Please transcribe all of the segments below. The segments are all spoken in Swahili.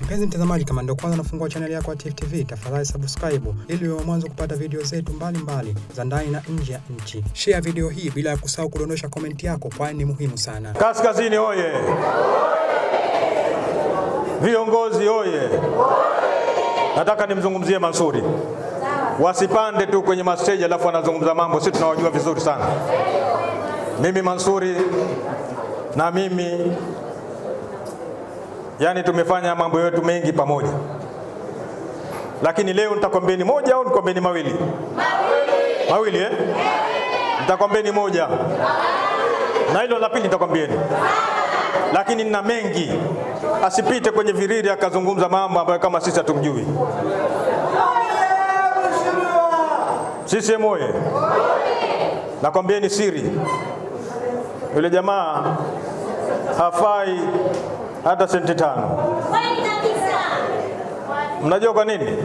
Mpenzi mtazamaji, kama ndio kwanza nafungua chaneli yako ya Tifu TV, tafadhali subscribe ili uwe mwanzo kupata video zetu mbalimbali za ndani na nje ya nchi. Share video hii bila ya kusahau kudondosha komenti yako, kwani ni muhimu sana. Kaskazini oye! Viongozi oye! Nataka nimzungumzie Mansuri, wasipande tu kwenye masteji alafu wanazungumza mambo, sisi tunawajua vizuri sana. Mimi Mansuri na mimi yani tumefanya mambo yetu mengi pamoja, lakini leo nitakwambieni moja au nikwambieni mawili? Mawili, mawili eh? Nitakwambieni moja na hilo la pili nitakwambieni, lakini nina mengi. Asipite kwenye viriri akazungumza mambo ambayo kama sisi hatumjui. Sisi moye, nakwambieni siri, yule jamaa hafai hata senti tano. Mnajua kwa nini?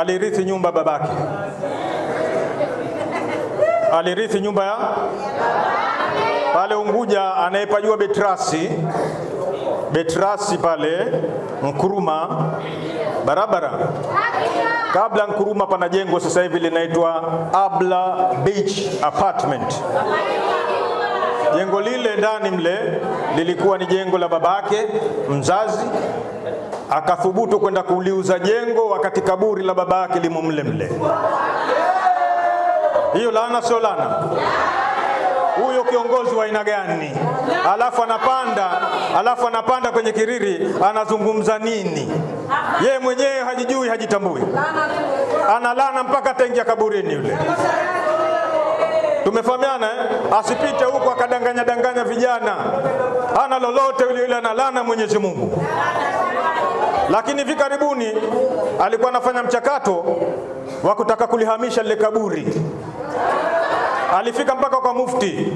Alirithi nyumba babake, alirithi nyumba ya pale Unguja, anayepajua Betrasi, Betrasi pale Nkuruma barabara kabla Nkuruma pana jengo sasa hivi linaitwa Abla Beach Apartment. Jengo lile ndani mle lilikuwa ni jengo la babake mzazi, akathubutu kwenda kuliuza jengo wakati kaburi la babake limo mle mle. Hiyo laana sio laana? Huyo kiongozi wa aina gani? Alafu anapanda alafu anapanda kwenye kiriri, anazungumza nini? Ye mwenyewe hajijui, hajitambui, analana mpaka ataingia kaburini yule. Tumefahamiana eh? Asipite huko akadanganya danganya vijana, ana lolote yule yule, analana Mwenyezi Mungu. Lakini hivi karibuni alikuwa anafanya mchakato wa kutaka kulihamisha lile kaburi, alifika mpaka kwa mufti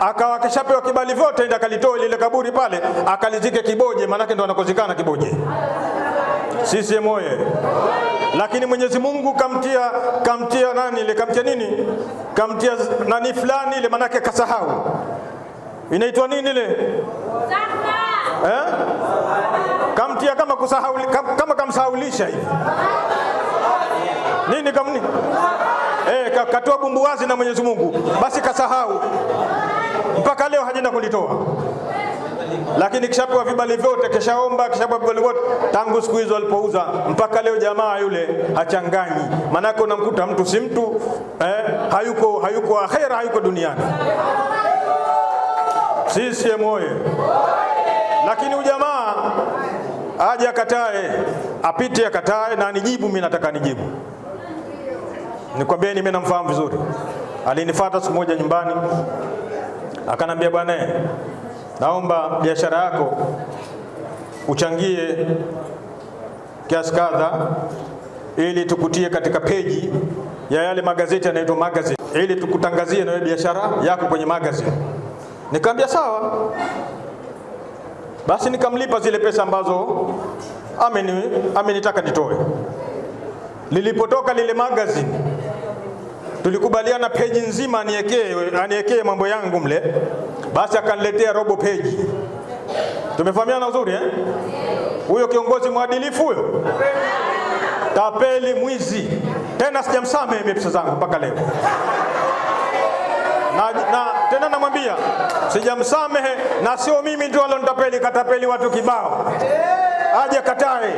akawa akishapewa kibali vyote, ndio akalitoa lile kaburi pale akalizike Kiboje, maanake ndo anakozikana Kiboje. CCM oye! Lakini Mwenyezi Mungu kamtia kamtia nani ile kamtia nini? Kamtia nani fulani ile, manake kasahau, inaitwa nini ile? Eh? Kamtia kama kusahau kama kamsahaulisha hivi. Nini kamni eh, katoa bumbuwazi na Mwenyezi Mungu, basi kasahau. Mpaka leo hajenda kulitoa lakini kishapewa vibali vyote, kishaomba, kishapewa vibali vyote tangu siku hizo alipouza mpaka leo, jamaa yule hachanganyi. Maanake unamkuta mtu si mtu eh, hayuko, hayuko akhera, hayuko duniani. CCM oye! Lakini ujamaa aje akatae, apite akatae na anijibu. Mimi nataka nijibu, nikwambie, mimi namfahamu vizuri. Alinifuata siku moja nyumbani, akanambia bwana naomba biashara yako uchangie kiasi kadha, ili tukutie katika peji ya yale magazeti yanaitwa magazine, ili tukutangazie na biashara yako kwenye magazine. Nikamwambia sawa. Basi nikamlipa zile pesa ambazo ameni amenitaka nitoe. Lilipotoka lile magazine, tulikubaliana peji nzima aniekee aniekee mambo yangu mle basi akaniletea robo peji. Tumefahamiana uzuri eh? Huyo kiongozi mwadilifu huyo, tapeli, mwizi, tena sijamsamehe mimi pesa zangu mpaka leo na, na tena namwambia sijamsamehe, na sio mimi ndio alonitapeli, katapeli watu kibao. Aje katae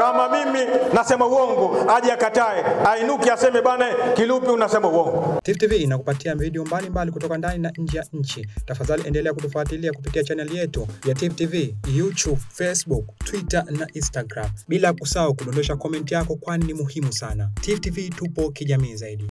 kama mimi nasema uongo, aje akatae, ainuki aseme bana, Kilupi unasema uongo. Tifu TV inakupatia video mbalimbali mbali kutoka ndani na nje ya nchi. Tafadhali endelea kutufuatilia kupitia chaneli yetu ya Tifu TV, YouTube, Facebook, Twitter na Instagram, bila kusahau kudondosha komenti yako, kwani ni muhimu sana. Tifu TV tupo kijamii zaidi.